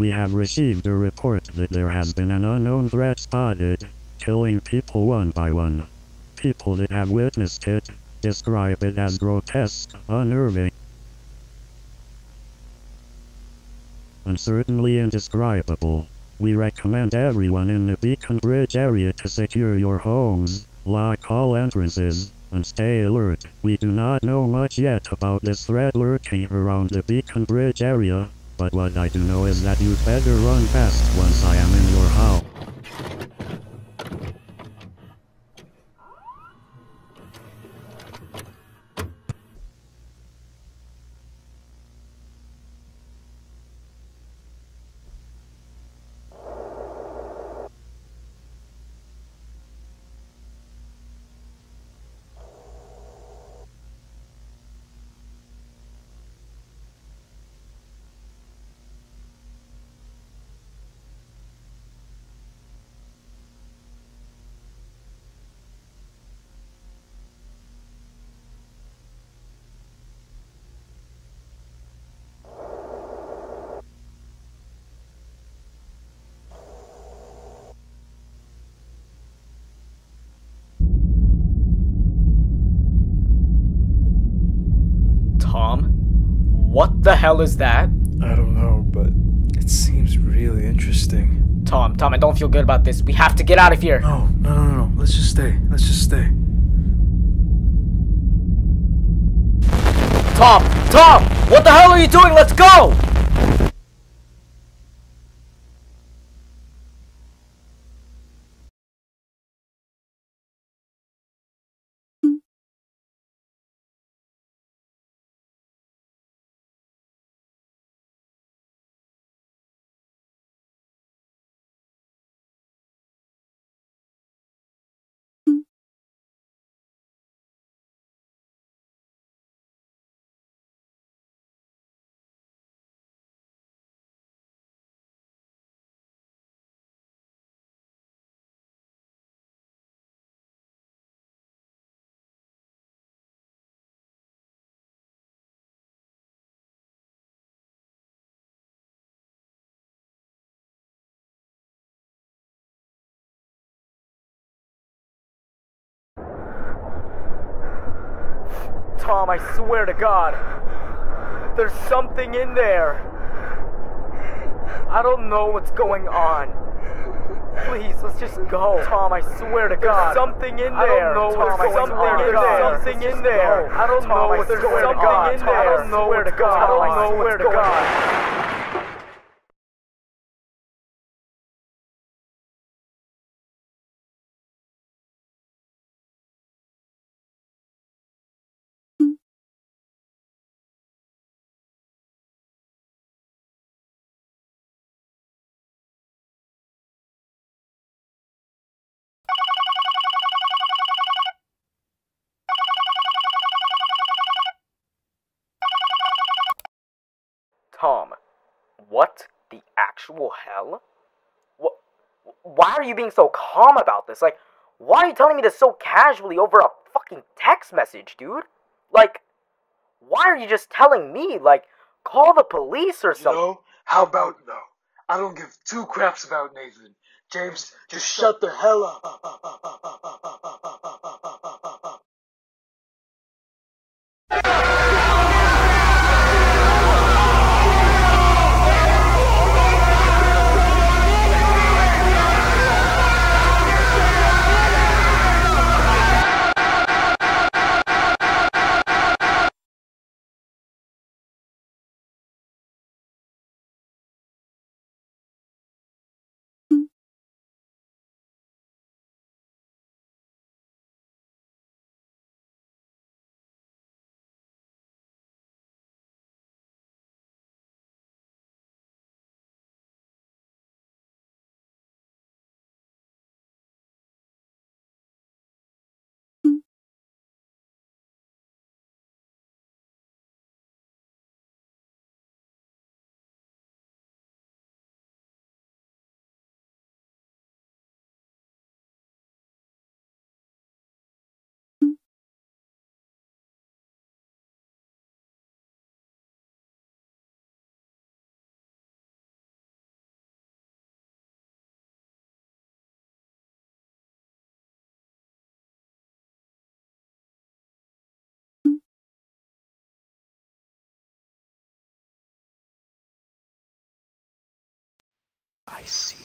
We have received a report that there has been an unknown threat spotted, killing people one by one. People that have witnessed it describe it as grotesque, unnerving, and certainly indescribable. We recommend everyone in the Beacon Bridge area to secure your homes, lock all entrances, and stay alert. We do not know much yet about this threat lurking around the Beacon Bridge area, but what I do know is that you'd better run fast once I am in your house. Tom? What the hell is that? I don't know, but it seems really interesting. Tom, Tom, I don't feel good about this. We have to get out of here. No, no, no, no. Let's just stay. Let's just stay. Tom! Tom! What the hell are you doing? Let's go! Tom, I swear to God. There's something in there. I don't know what's going on. Please, let's just go. Tom, I swear to God. There's something in there. I don't know Tom, what's something going in there. Something in there. I don't know what's going on. Something in there. I don't know where to God. I don't know where to God. Tom, what the actual hell? What? Why are you being so calm about this? Like, why are you telling me this so casually over a fucking text message, dude? Like, why are you just telling me? Like, call the police or You something. know? How about no? I don't give two craps about Nathan. James, just shut the hell up. I see